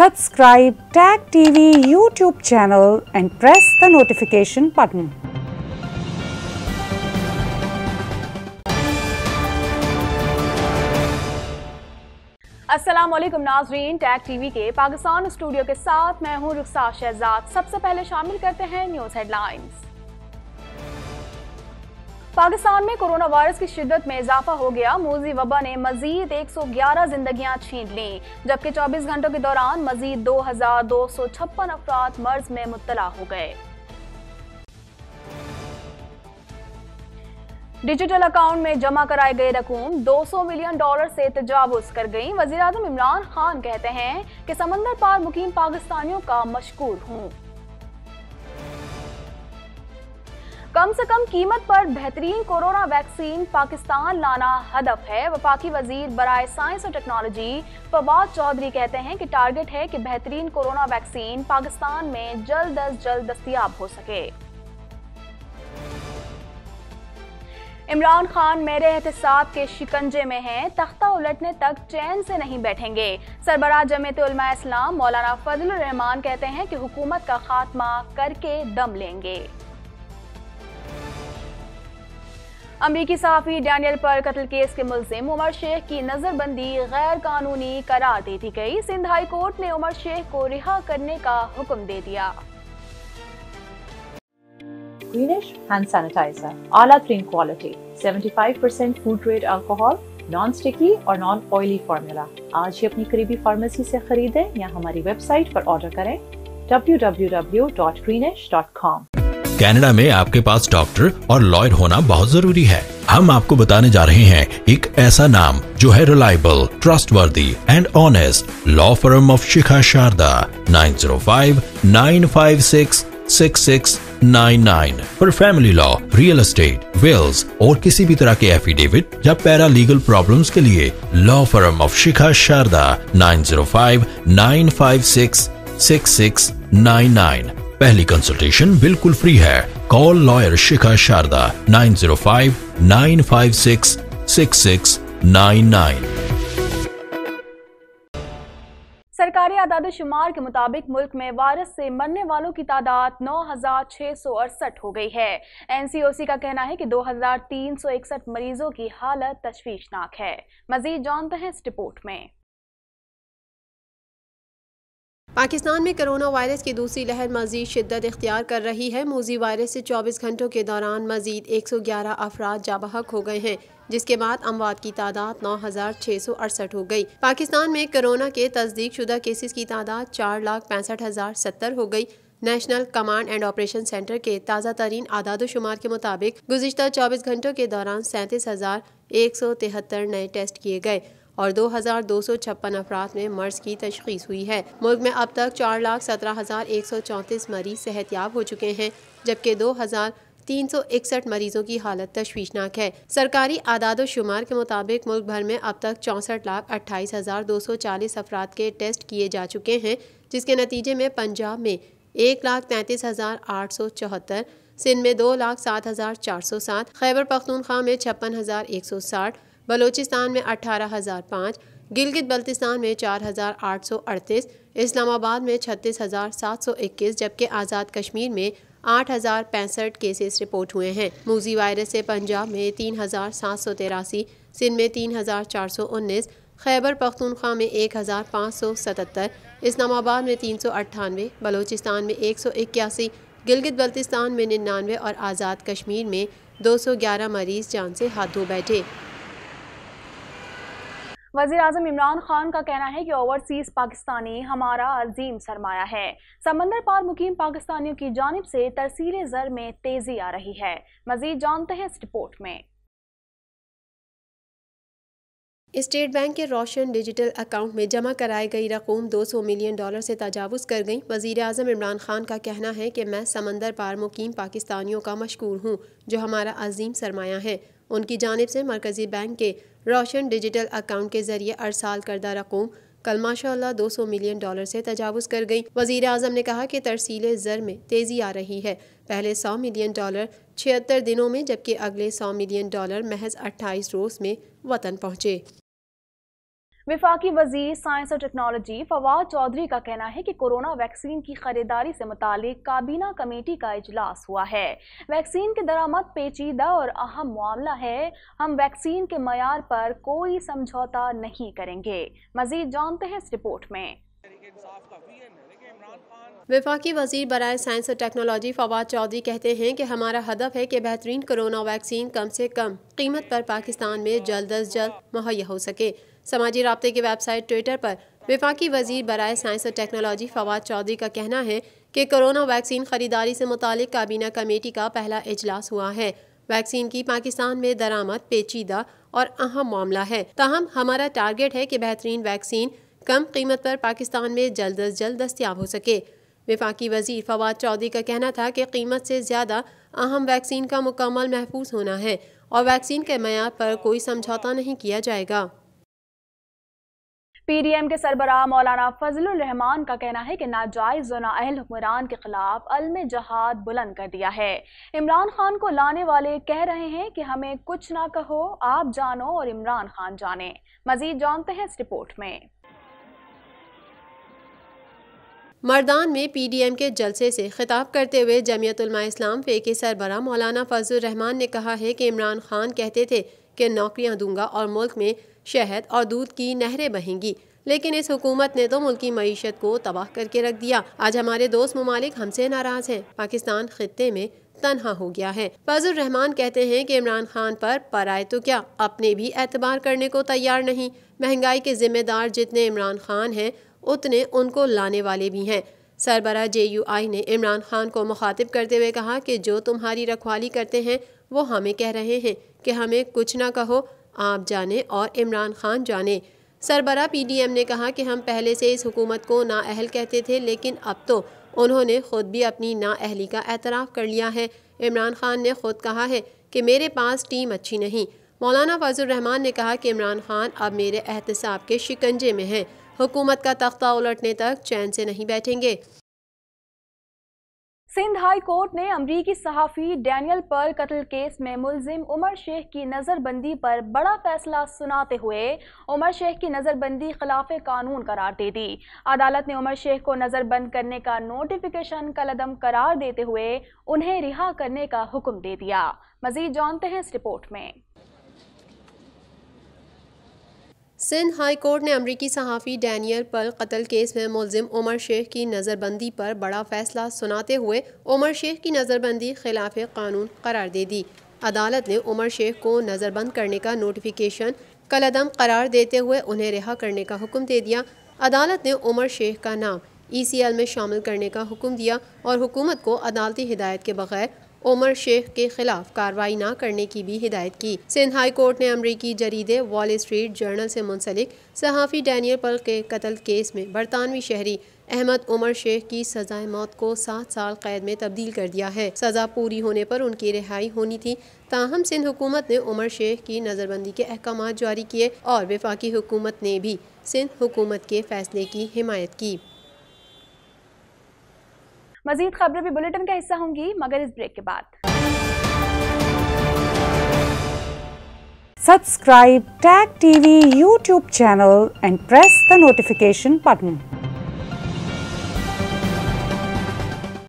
Subscribe Tag TV YouTube channel and press the notification button. Aslam नाजरीन tag TV के Pakistan studio के साथ मैं हूँ रुखसा शहजाद सबसे पहले शामिल करते हैं न्यूज़ हेडलाइंस पाकिस्तान में कोरोना वायरस की शिद्दत में इजाफा हो गया। मोजी वबा ने मजीद 111 जिंदगियाँ छीन ली, जबकि 24 घंटों के दौरान मजीद दो हज़ार दो सौ छप्पन अफराद मर्ज में मुबतला हो गए। डिजिटल अकाउंट में जमा कराए गए रकूम 200 मिलियन डॉलर से तजावुज कर गई। वज़ीर इमरान खान कहते हैं कि समंदर पार मुकीम पाकिस्तानियों का मशकूर हूँ। कम से कम कीमत पर बेहतरीन कोरोना वैक्सीन पाकिस्तान लाना हदफ है। वफाकी वज़ीर बरए साइंस और टेक्नोलॉजी फवाद चौधरी कहते हैं कि टारगेट है कि बेहतरीन कोरोना वैक्सीन पाकिस्तान में जल्द अज जल्द दस्तियाब हो सके। इमरान खान मेरे एहतसाब के शिकंजे में हैं। तख्ता उलटने तक चैन से नहीं बैठेंगे। सरबराह जमयत इस्लाम मौलाना फजल रहमान कहते हैं कि हुकूमत का खात्मा करके दम लेंगे। अमरीकी सहाफ़ी डैनियल पर कत्ल केस के मुलजिम उमर शेख की नजरबंदी गैर कानूनी करार दे दी गई। सिंध हाई कोर्ट ने उमर शेख को रिहा करने का हुक्म दे दिया। Ala clean quality, 75% food grade alcohol, non sticky और नॉन ऑयली फार्मूला आज ही अपनी करीबी फार्मेसी से खरीदें या हमारी वेबसाइट पर ऑर्डर करें। www.greenish.com कनाडा में आपके पास डॉक्टर और लॉयर होना बहुत ज़रूरी है। हम आपको बताने जा रहे हैं एक ऐसा नाम जो है reliable trustworthy and honest law firm of Shikha Sharda nine zero five nine five six six six nine nine पर family law real estate wills और किसी भी तरह के एफिडेविट या पैरा लीगल प्रॉब्लम के लिए law firm of Shikha Sharda nine zero five nine five six six six nine nine पहली कंसल्टेशन बिल्कुल फ्री है। Call lawyer Shikha Sharda nine zero five nine five six six six nine nine सरकारी आदाद शुमार के मुताबिक मुल्क में वायरस से मरने वालों की तादाद नौ हज़ार छह सौ अड़सठ हो गई है। एनसीओसी का कहना है कि दो हज़ार तीन सौ इकसठ मरीजों की हालत तशवीशनाक है। मजीद जानते हैं इस रिपोर्ट में। पाकिस्तान में कोरोना वायरस की दूसरी लहर मजीद शिद्दत इख्तियार कर रही है। मोजी वायरस से 24 घंटों के दौरान मजीद 111 अफराद जाबहक हो गए हैं, जिसके बाद अमवात की तादाद नौ हज़ार छः सौ अड़सठ हो गई। पाकिस्तान में कोरोना के तस्दीक शुदा केसेस की तादाद चार लाख पैंसठ हज़ार सत्तर हो गई। National command and operation centre के ताज़ा तरीन आदाद शुमार के मुताबिक गुजशत चौबीस घंटों के दौरान सैंतीस हज़ार एक सौ तिहत्तर नए टेस्ट किए गए। और दो हज़ार दो सौ छप्पन अफराद में मर्ज की तशखीस हुई है। मुल्क में अब तक चार लाख सत्रह हज़ार एक सौ चौंतीस मरीज़ सेहतियाब हो चुके हैं, जबकि दो हज़ार तीन सौ इकसठ मरीजों की हालत तशवीशनाक है। सरकारी आदाद शुमार के मुताबिक मुल्क भर में अब तक चौंसठ लाख अट्ठाईस हज़ार दो सौ चालीस अफराद के टेस्ट किए जा चुके हैं, जिसके नतीजे में पंजाब में एक लाख तैंतीस हज़ार आठ सौ चौहत्तर, सिंध में दो लाख सात हज़ार चार सौ सात, खैबर पख्तूनख्वा में छप्पन हज़ार एक सौ साठ बलोचिस्तान में अठारह हज़ार पाँच, गिलगित बल्तिस्तान में चार हज़ार आठ सौ अड़तीस, इस्लामाबाद में छत्तीस हज़ार सात सौ इक्कीस, जबकि आज़ाद कश्मीर में आठ हज़ार पैंसठ केसेस रिपोर्ट हुए हैं। मूजी वायरस से पंजाब में तीन हज़ार सात सौ तिरासी, सिंध में तीन हज़ार चार सौ उन्नीस, खैबर पख्तूनख्वा में एक हज़ार पाँच सौ सतहत्तर, इस्लामाबाद में तीन सौ अट्ठानवे, बलोचिस्तान में एक सौ इक्यासी, गिलगित बल्तिस्तान में निन्यानवे और आज़ाद कश्मीर में दो सौ ग्यारह मरीज़ जान से हाथ धो बैठे। वज़ीर अजम इमरान खान का कहना है कि ओवरसीज पाकिस्तानी हमारा अजीम सरमाया है। समंदर पार मुकीम पाकिस्तानियों की जानब से तरसील जर में तेज़ी आ रही है। मजीद जानते हैं इस रिपोर्ट में। स्टेट बैंक के रोशन डिजिटल अकाउंट में जमा कराई गई रकूम 200 मिलियन डॉलर से तजावज़ कर गई। वज़ीर अजम इमरान खान का कहना है कि मैं समंदर पार मुकीम पाकिस्तानियों का मशहूर हूँ, जो हमारा अजीम सरमाया है। उनकी जानब से मरकज़ी बैंक के रोशन डिजिटल अकाउंट के ज़रिए अरसाल करदा रकूम कल माशा दो सौ मिलियन डॉलर से तजावज़ कर गई। वज़ीर अजम ने कहा कि तरसील ज़र में तेज़ी आ रही है। पहले सौ मिलियन डॉलर छिहत्तर दिनों में, जबकि अगले सौ मिलियन डॉलर महज अट्ठाईस रोज़ में वतन पहुँचे। विफाकी वज़ीर साइंस और टेक्नोलॉजी फवाद चौधरी का कहना है कि कोरोना वैक्सीन की खरीदारी से मुतालिक काबीना कमेटी का इजलास हुआ है। वैक्सीन की दरामद, पेचीदा और अहम मामला है। हम वैक्सीन के मैार पर कोई समझौता नहीं करेंगे। मजीद जानते हैं इस रिपोर्ट में। विफाकी वज़ीर बरए साइंस और टेक्नोलॉजी फवाद चौधरी कहते हैं कि हमारा हदफ है कि बेहतरीन कोरोना वैक्सीन कम से कम कीमत पर पाकिस्तान में जल्द अज जल्द मुहैया हो सके। समाजी रबते की वेबसाइट ट्विटर पर विफाकी वज़ीर बरए साइंस और टेक्नोलॉजी फवाद चौधरी का कहना है कि कोरोना वैक्सीन खरीदारी से मुतालिक काबीना कमेटी का पहला इजलास हुआ है। वैक्सीन की पाकिस्तान में दरामद, पेचीदा और अहम मामला है। ताहम हमारा टारगेट है कि बेहतरीन वैक्सीन कम कीमत पर पाकिस्तान में जल्द अज जल्द दस्तियाब हो सके। विफाकी वज़ीर फवाद चौधरी का कहना था कि कीमत से ज़्यादा अहम वैक्सीन का मुकम्मल महफूज होना है और वैक्सीन के मैार पर कोई समझौता नहीं किया जाएगा। पीडीएम के सरबराह मौलाना फजलुर रहमान का कहना है कि नाजायज और नाअहल हुक्मरान के खिलाफ अलम जहाद बुलंद कर दिया है। इमरान खान को लाने वाले कह रहे हैं कि हमें कुछ ना कहो, आप जानो और इमरान खान जाने। मजीद जानते हैं इस रिपोर्ट में। मरदान में पीडीएम के जलसे से खिताब करते हुए जमीयतुलमा इस्लाम फे के सरबरा मौलाना फजल रहमान ने कहा है कि इमरान खान कहते थे कि नौकरियाँ दूँगा और मुल्क में शहद और दूध की नहरें बहेंगी। लेकिन इस हुकूमत ने तो मुल्क की मीशत को तबाह करके रख दिया। आज हमारे दोस्त ममालिक हमसे नाराज़ हैं। पाकिस्तान खत्े में तनहा हो गया है। फजल रहमान कहते हैं कि इमरान खान पर पराए तो क्या? अपने भी एतबार करने को तैयार नहीं। महँगाई के जिम्मेदार जितने इमरान खान हैं, उतने उनको लाने वाले भी हैं। सरबरा जे यू आई ने इमरान खान को मुखातिब करते हुए कहा कि जो तुम्हारी रखवाली करते हैं, वो हमें कह रहे हैं कि हमें कुछ ना कहो आप जाने और इमरान खान जाने। सरबरा पीडीएम ने कहा कि हम पहले से इस हुकूमत को नाअहल कहते थे, लेकिन अब तो उन्होंने ख़ुद भी अपनी नाअहली का एतराफ़ कर लिया है। इमरान खान ने खुद कहा है कि मेरे पास टीम अच्छी नहीं। मौलाना फजल रहमान ने कहा कि इमरान खान अब मेरे एहतसाब के शिकंजे में हैं। हुकूमत का तख्ता उलटने तक चैन से नहीं बैठेंगे। सिंध हाई कोर्ट ने अमरीकी सहाफ़ी डैनियल पर कत्ल केस में मुलजिम उमर शेख की नज़रबंदी पर बड़ा फैसला सुनाते हुए उमर शेख की नज़रबंदी खिलाफ कानून करार दे दी। अदालत ने उमर शेख को नज़रबंद करने का नोटिफिकेशन कलदम करार देते हुए उन्हें रिहा करने का हुक्म दे दिया। मजीद जानते हैं इस रिपोर्ट में। सिंध हाई कोर्ट ने अमरीकी सहाफ़ी डैनियल पर कत्ल केस में मुलजिम उमर शेख की नज़रबंदी पर बड़ा फैसला सुनाते हुए उमर शेख की नज़रबंदी खिलाफ कानून करार दे दी। अदालत ने उमर शेख को नज़रबंद करने का नोटिफिकेशन कलदम करार देते हुए उन्हें रिहा करने का हुक्म दे दिया। अदालत ने उमर शेख का नाम ई सी एल में शामिल करने का हुक्म दिया और हुकूमत को अदालती हिदायत के बगैर उमर शेख के खिलाफ कार्रवाई न करने की भी हिदायत की। सिंध हाई कोर्ट ने अमरीकी जरीदे वॉल स्ट्रीट जर्नल से मुंसलिक सहाफ़ी डैनियल पल के कत्ल केस में बरतानवी शहरी अहमद उमर शेख की सजाए मौत को सात साल कैद में तब्दील कर दिया है। सज़ा पूरी होने पर उनकी रिहाई होनी थी। ताहम सिंध हुकूमत ने उमर शेख की नज़रबंदी के अहकाम जारी किए और विफाकी हुकूमत ने भी सिंध हुकूमत के फैसले की हिमायत की। मजीद खबरें भी बुलेटिन का हिस्सा होंगी, मगर इस ब्रेक के बाद। Subscribe Tag TV YouTube channel and press the notification button